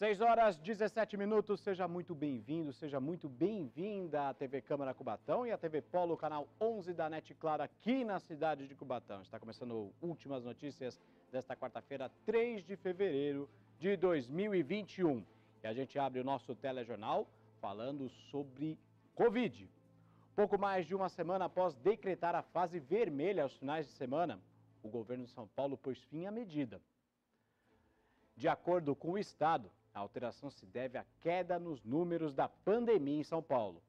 6 horas 17 minutos, seja muito bem-vindo, seja muito bem-vinda à TV Câmara Cubatão e à TV Polo, canal 11 da NET Clara, aqui na cidade de Cubatão. Está começando últimas notícias desta quarta-feira, 3 de fevereiro de 2021. E a gente abre o nosso telejornal falando sobre Covid. Pouco mais de uma semana após decretar a fase vermelha aos finais de semana, o governo de São Paulo pôs fim à medida. De acordo com o Estado, a alteração se deve à queda nos números da pandemia em São Paulo.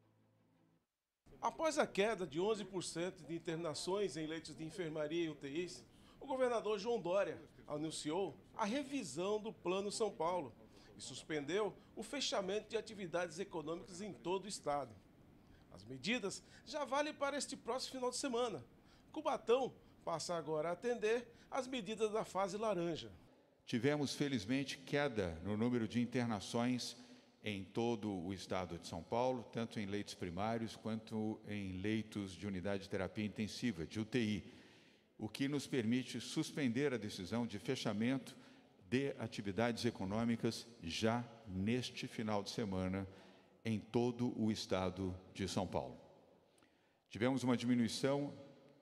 Após a queda de 11% de internações em leitos de enfermaria e UTIs, o governador João Dória anunciou a revisão do Plano São Paulo e suspendeu o fechamento de atividades econômicas em todo o estado. As medidas já valem para este próximo final de semana. Cubatão passa agora a atender as medidas da fase laranja. Tivemos, felizmente, queda no número de internações em todo o estado de São Paulo, tanto em leitos primários quanto em leitos de unidade de terapia intensiva, de UTI, o que nos permite suspender a decisão de fechamento de atividades econômicas já neste final de semana em todo o estado de São Paulo. Tivemos uma diminuição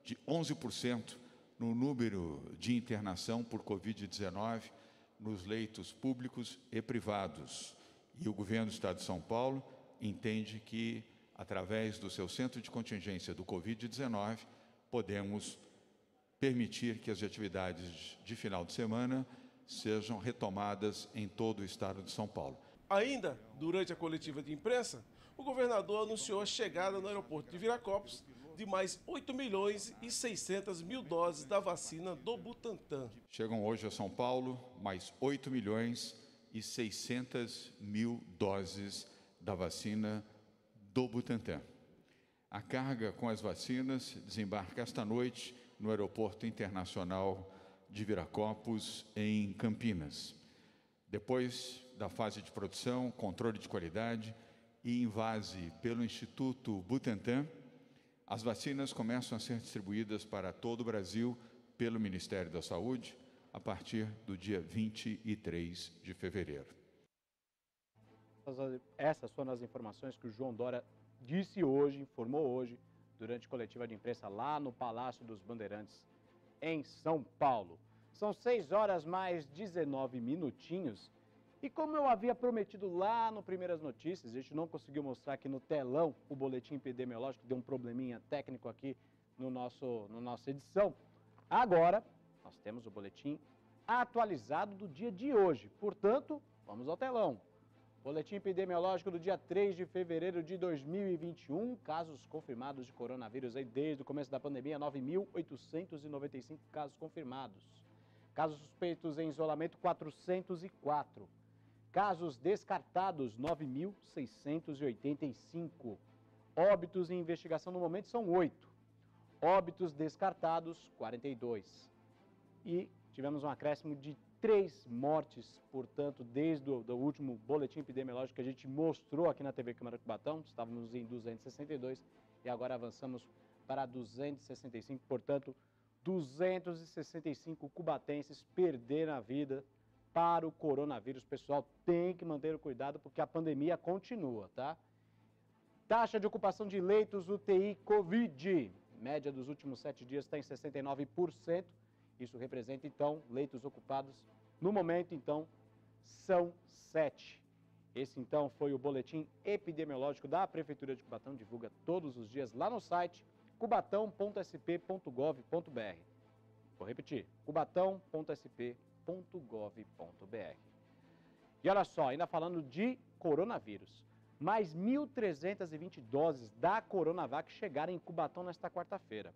de 11% no número de internação por Covid-19 nos leitos públicos e privados. E o governo do Estado de São Paulo entende que, através do seu centro de contingência do Covid-19, podemos permitir que as atividades de final de semana sejam retomadas em todo o estado de São Paulo. Ainda durante a coletiva de imprensa, o governador anunciou a chegada no aeroporto de Viracopos de mais 8 milhões e 600 mil doses da vacina do Butantan. Chegam hoje a São Paulo mais 8 milhões e 600 mil doses da vacina do Butantan. A carga com as vacinas desembarca esta noite no Aeroporto Internacional de Viracopos, em Campinas. Depois da fase de produção, controle de qualidade e invase pelo Instituto Butantan, as vacinas começam a ser distribuídas para todo o Brasil pelo Ministério da Saúde a partir do dia 23 de fevereiro. Essas foram as informações que o João Dória disse hoje, informou hoje, durante coletiva de imprensa lá no Palácio dos Bandeirantes, em São Paulo. São 6 horas mais 19 minutinhos e como eu havia prometido lá no Primeiras Notícias, a gente não conseguiu mostrar aqui no telão o boletim epidemiológico, deu um probleminha técnico aqui no nosso, no nossa edição. Agora, nós temos o boletim atualizado do dia de hoje. Portanto, vamos ao telão. Boletim epidemiológico do dia 3 de fevereiro de 2021. Casos confirmados de coronavírus aí desde o começo da pandemia, 9.895 casos confirmados. Casos suspeitos em isolamento, 404. Casos descartados, 9.685. Óbitos em investigação no momento são 8. Óbitos descartados, 42. E tivemos um acréscimo de 3 mortes, portanto, desde o último boletim epidemiológico que a gente mostrou aqui na TV Câmara Cubatão, estávamos em 262 e agora avançamos para 265, portanto, 265 cubatenses perderam a vida para o coronavírus. Pessoal, tem que manter o cuidado porque a pandemia continua, tá? Taxa de ocupação de leitos UTI Covid. Média dos últimos sete dias está em 69%. Isso representa, então, leitos ocupados. No momento, então, são sete. Esse, então, foi o boletim epidemiológico da Prefeitura de Cubatão. Divulga todos os dias lá no site cubatão.sp.gov.br. Vou repetir, cubatão.sp.gov.br www.epidemia.gov.br. E olha só, ainda falando de coronavírus, mais 1.320 doses da Coronavac chegaram em Cubatão nesta quarta-feira.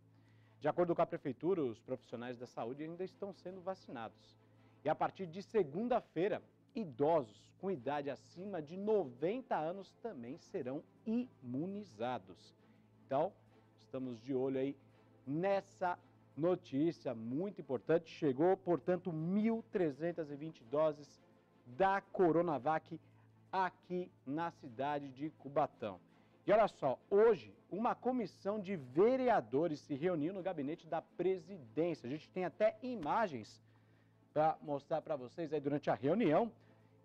De acordo com a Prefeitura, os profissionais da saúde ainda estão sendo vacinados. E a partir de segunda-feira, idosos com idade acima de 90 anos também serão imunizados. Então, estamos de olho aí nessa notícia muito importante. Chegou, portanto, 1.320 doses da Coronavac aqui na cidade de Cubatão. E olha só, hoje uma comissão de vereadores se reuniu no gabinete da presidência. A gente tem até imagens para mostrar para vocês aí durante a reunião.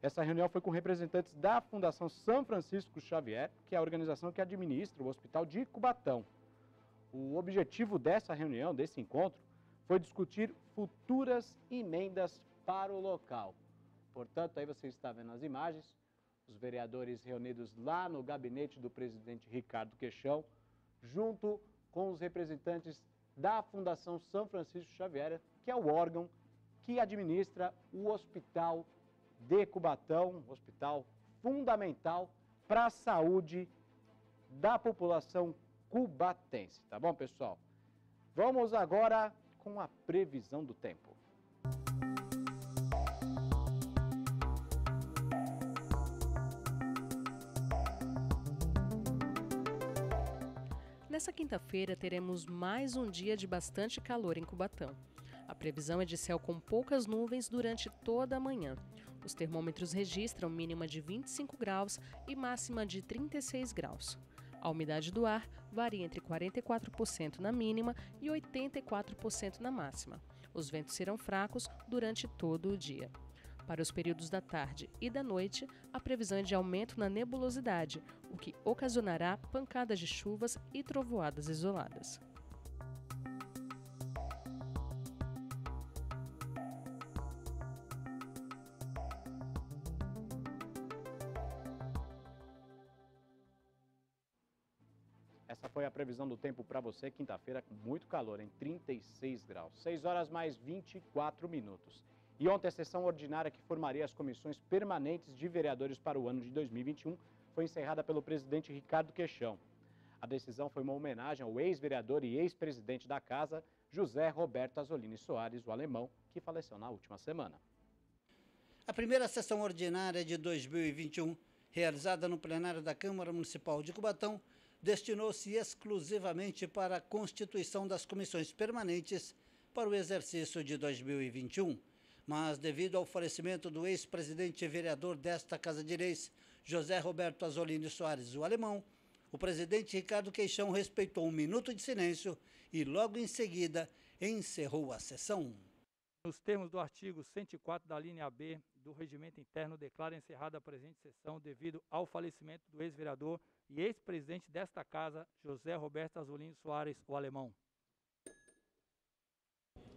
Essa reunião foi com representantes da Fundação São Francisco Xavier, que é a organização que administra o Hospital de Cubatão. O objetivo dessa reunião, desse encontro, foi discutir futuras emendas para o local. Portanto, aí você está vendo as imagens, os vereadores reunidos lá no gabinete do presidente Ricardo Queixão, junto com os representantes da Fundação São Francisco Xavier, que é o órgão que administra o Hospital de Cubatão, hospital fundamental para a saúde da população cubatense, tá bom, pessoal? Vamos agora com a previsão do tempo. Nessa quinta-feira teremos mais um dia de bastante calor em Cubatão. A previsão é de céu com poucas nuvens durante toda a manhã. Os termômetros registram mínima de 25 graus e máxima de 36 graus. A umidade do ar varia entre 44% na mínima e 84% na máxima. Os ventos serão fracos durante todo o dia. Para os períodos da tarde e da noite, a previsão é de aumento na nebulosidade, o que ocasionará pancadas de chuvas e trovoadas isoladas. Essa foi a previsão do tempo para você, quinta-feira, com muito calor, em 36 graus. 6 horas mais 24 minutos. E ontem a sessão ordinária que formaria as comissões permanentes de vereadores para o ano de 2021 foi encerrada pelo presidente Ricardo Queixão. A decisão foi uma homenagem ao ex-vereador e ex-presidente da casa, José Roberto Azolini Soares, o alemão, que faleceu na última semana. A primeira sessão ordinária de 2021, realizada no plenário da Câmara Municipal de Cubatão, destinou-se exclusivamente para a constituição das comissões permanentes para o exercício de 2021. Mas, devido ao falecimento do ex-presidente e vereador desta Casa de Leis, José Roberto Azolini Soares, o alemão, o presidente Ricardo Queixão respeitou um minuto de silêncio e, logo em seguida, encerrou a sessão. Nos termos do artigo 104 da linha B do Regimento Interno, declara encerrada a presente sessão devido ao falecimento do ex-vereador e ex-presidente desta casa, José Roberto Azulino Soares, o alemão.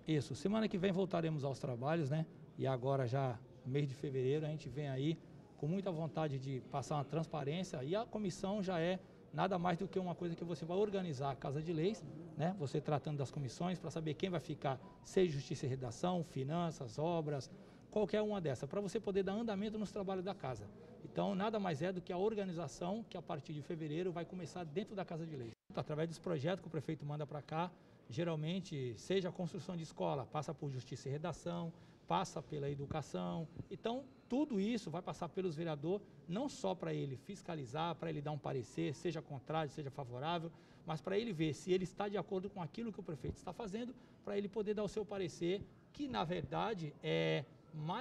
Isso, semana que vem voltaremos aos trabalhos, né? E agora já mês de fevereiro a gente vem aí com muita vontade de passar uma transparência e a comissão já é nada mais do que uma coisa que você vai organizar a Casa de Leis, né? Você tratando das comissões para saber quem vai ficar, seja Justiça e Redação, Finanças, Obras, qualquer uma dessas, para você poder dar andamento nos trabalhos da casa. Então, nada mais é do que a organização que a partir de fevereiro vai começar dentro da Casa de Leis. Através dos projetos que o prefeito manda para cá, geralmente, seja a construção de escola, passa por Justiça e Redação, passa pela educação. Então, tudo isso vai passar pelos vereadores, não só para ele fiscalizar, para ele dar um parecer, seja contrário, seja favorável, mas para ele ver se ele está de acordo com aquilo que o prefeito está fazendo, para ele poder dar o seu parecer, que na verdade é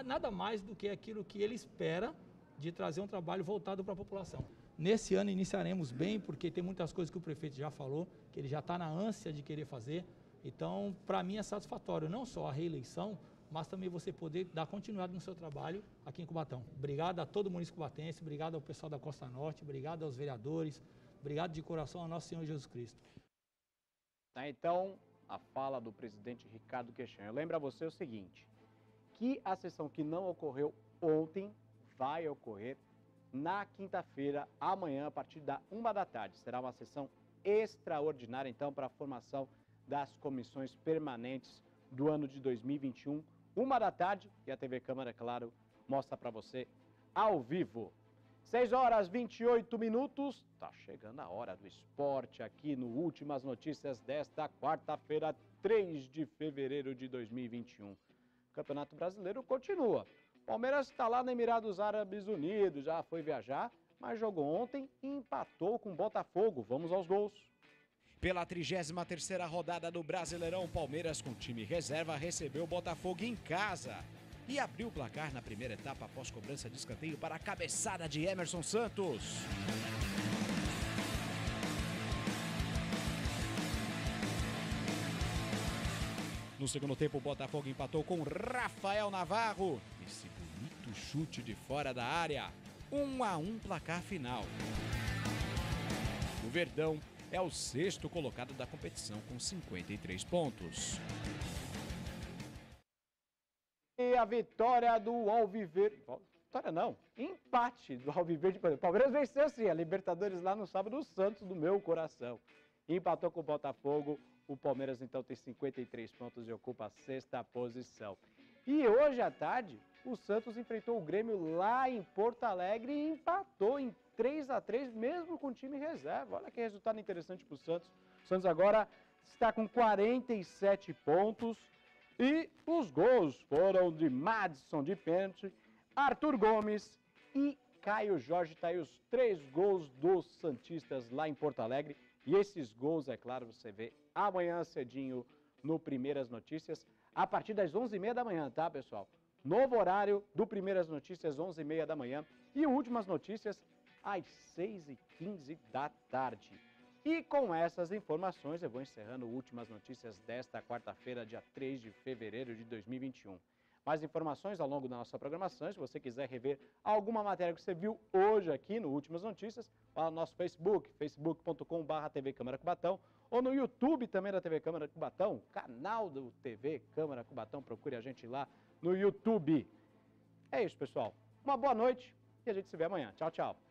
nada mais do que aquilo que ele espera de trazer um trabalho voltado para a população. Nesse ano iniciaremos bem, porque tem muitas coisas que o prefeito já falou, que ele já está na ânsia de querer fazer. Então, para mim é satisfatório não só a reeleição, mas também você poder dar continuidade no seu trabalho aqui em Cubatão. Obrigado a todo o município cubatense, obrigado ao pessoal da Costa Norte, obrigado aos vereadores, obrigado de coração ao nosso Senhor Jesus Cristo. Tá, então, a fala do presidente Ricardo Queixão. Eu lembro a você o seguinte, que a sessão que não ocorreu ontem vai ocorrer na quinta-feira, amanhã, a partir da uma da tarde. Será uma sessão extraordinária, então, para a formação das comissões permanentes do ano de 2021. Uma da tarde, e a TV Câmara, é claro, mostra para você ao vivo. 6 horas 28 minutos, tá chegando a hora do esporte aqui no Últimas Notícias desta quarta-feira, 3 de fevereiro de 2021. O Campeonato Brasileiro continua. Palmeiras está lá no Emirados Árabes Unidos, já foi viajar, mas jogou ontem e empatou com o Botafogo. Vamos aos gols. Pela 33ª rodada do Brasileirão, Palmeiras com time reserva recebeu o Botafogo em casa e abriu o placar na primeira etapa após cobrança de escanteio para a cabeçada de Emerson Santos. No segundo tempo, o Botafogo empatou com Rafael Navarro. Esse bonito chute de fora da área. 1 a 1 placar final. O Verdão é o sexto colocado da competição com 53 pontos. E a vitória do Alviverde. Vitória não, empate do Alviverde. O Palmeiras venceu sim a Libertadores lá no sábado, o Santos do meu coração. Empatou com o Botafogo. O Palmeiras então tem 53 pontos e ocupa a sexta posição. E hoje à tarde, o Santos enfrentou o Grêmio lá em Porto Alegre e empatou em 3 a 3 mesmo com o time reserva. Olha que resultado interessante para o Santos. O Santos agora está com 47 pontos e os gols foram de Madison de pênalti, Arthur Gomes e Caio Jorge. Está aí os três gols dos Santistas lá em Porto Alegre. E esses gols, é claro, você vê amanhã cedinho no Primeiras Notícias, a partir das 11h30 da manhã, tá, pessoal? Novo horário do Primeiras Notícias, 11h30 da manhã. E últimas notícias, às 6h15 da tarde. E com essas informações, eu vou encerrando últimas notícias desta quarta-feira, dia 3 de fevereiro de 2021. Mais informações ao longo da nossa programação. Se você quiser rever alguma matéria que você viu hoje aqui no Últimas Notícias, vá no nosso Facebook, facebook.com.br TV Câmara Cubatão, ou no YouTube também da TV Câmara Cubatão, canal do TV Câmara Cubatão. Procure a gente lá no YouTube. É isso, pessoal. Uma boa noite e a gente se vê amanhã. Tchau, tchau.